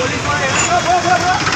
Polis,